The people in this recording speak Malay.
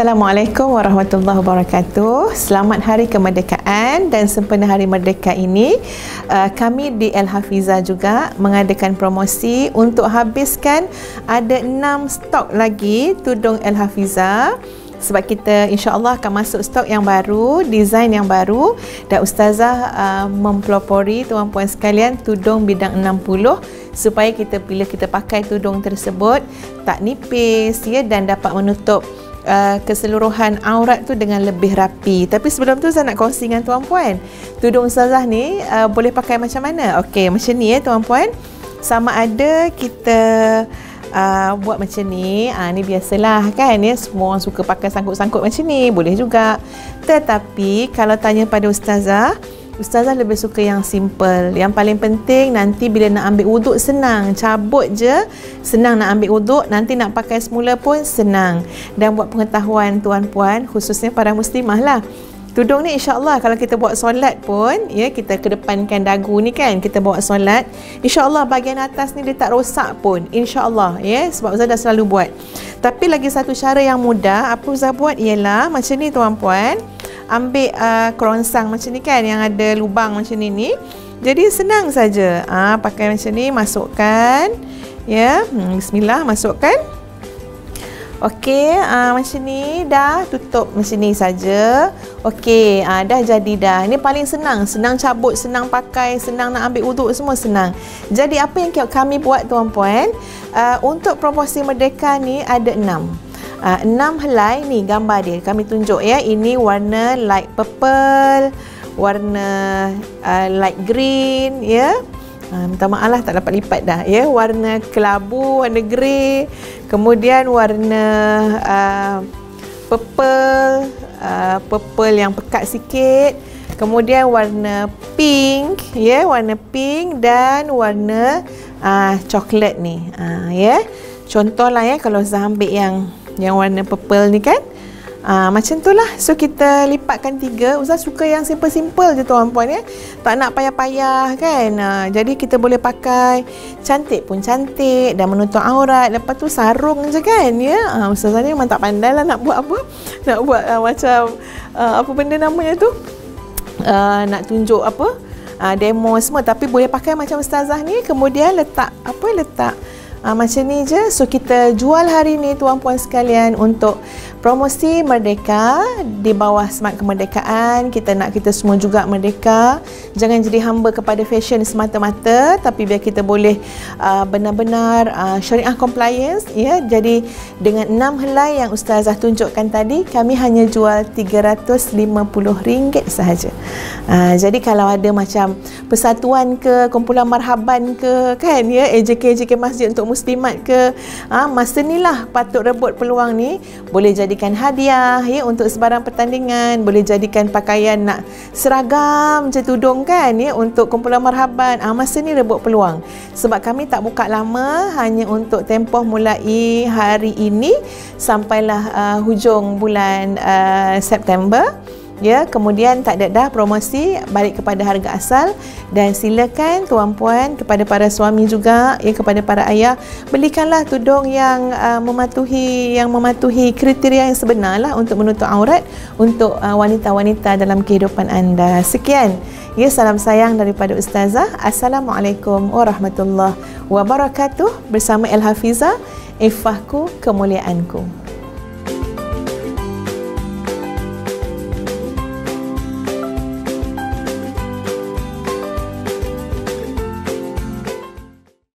Assalamualaikum warahmatullahi wabarakatuh. Selamat Hari Kemerdekaan dan sempena Hari Merdeka ini, uh, kami di El Hafiza juga mengadakan promosi untuk habiskan ada enam stok lagi tudung El Hafiza sebab kita insya-Allah akan masuk stok yang baru, desain yang baru dan ustazah uh, mempelopori tuan-puan sekalian tudung bidang 60 supaya kita bila kita pakai tudung tersebut tak nipis ya dan dapat menutup Uh, keseluruhan aurat tu dengan lebih rapi. Tapi sebelum tu saya nak kongsi dengan tuan-puan. Tudung ustazah ni uh, boleh pakai macam mana? Okey, macam ni ya tuan-puan. Sama ada kita uh, buat macam ni, ah uh, ni biasalah kan ya. Semua orang suka pakai sangkut-sangkut macam ni, boleh juga. Tetapi kalau tanya pada ustazah, Ustazah lebih suka yang simple. Yang paling penting nanti bila nak ambil wuduk senang. Cabut je, senang nak ambil wuduk. Nanti nak pakai semula pun senang. Dan buat pengetahuan tuan-puan, khususnya para muslimah lah. Tudung ni insya-Allah kalau kita buat solat pun ya kita kedepankan dagu ni kan kita buat solat insya-Allah bahagian atas ni dia tak rosak pun insya-Allah ya sebab Ustaz dah selalu buat. Tapi lagi satu cara yang mudah apa Ustaz buat ialah macam ni tuan-puan ambil uh, kerongsang macam ni kan yang ada lubang macam ni ni jadi senang saja uh, pakai macam ni masukkan ya hmm, bismillah masukkan Okey, uh, macam ni dah tutup macam ni saja. Okey, uh, dah jadi dah. Ini paling senang, senang cabut, senang pakai, senang nak ambil uduk semua senang. Jadi apa yang kami buat tuan-puan, uh, untuk promosi merdeka ni ada enam. Uh, enam helai ni gambar dia. Kami tunjuk ya. Ini warna light purple warna uh, light green ya. Uh, minta maaf lah tak dapat lipat dah ya. Warna kelabu warna grey. Kemudian warna uh, purple uh, purple yang pekat sikit. Kemudian warna pink ya. Warna pink dan warna uh, coklat ni uh, ya. Contohlah ya kalau saya ambil yang yang warna purple ni kan? Aa, macam tu lah. So kita lipatkan tiga. Ustaz suka yang simple-simple je tuan puan ya. Tak nak payah-payah kan? Aa, Jadi kita boleh pakai Cantik pun cantik Dan menutup aurat. Lepas tu sarung je kan ya? Aa, Ustaz ni memang tak pandai lah nak buat apa. Nak buat aa, macam aa, Apa benda namanya tu? Aa, Nak tunjuk apa? Aa, Demo semua. Tapi boleh pakai macam ustazah ni Kemudian letak Apa letak Uh, macam ni je. So kita jual hari ni tuan-puan sekalian untuk promosi merdeka. Di bawah semat kemerdekaan kita nak kita semua juga merdeka. Jangan jadi hamba kepada fashion semata-mata tapi biar kita boleh uh, benar-benar uh, syariah compliance ya. Jadi dengan enam helai yang ustazah tunjukkan tadi kami hanya jual RM350 sahaja. Uh, jadi kalau ada macam persatuan ke kumpulan marhaban ke kan ya AJK AJK masjid untuk muslimat ke uh, masa ni lah patut rebut peluang ni boleh jadi jadikan hadiah ya untuk sebarang pertandingan. Boleh jadikan pakaian nak seragam je tudung kan ya untuk kumpulan marhaban. Ah, masa ni rebut peluang. Sebab kami tak buka lama hanya untuk tempoh mulai hari ini sampailah uh, hujung bulan uh, September ya kemudian tak ada dah promosi balik kepada harga asal dan silakan tuan-puan kepada para suami juga ya kepada para ayah belikanlah tudung yang uh, mematuhi yang mematuhi kriteria yang sebenar lah untuk menutup aurat untuk uh, wanita-wanita dalam kehidupan anda. Sekian. Ya salam sayang daripada ustazah. Assalamualaikum warahmatullahi wabarakatuh. Bersama El Hafiza ifahku kemuliaanku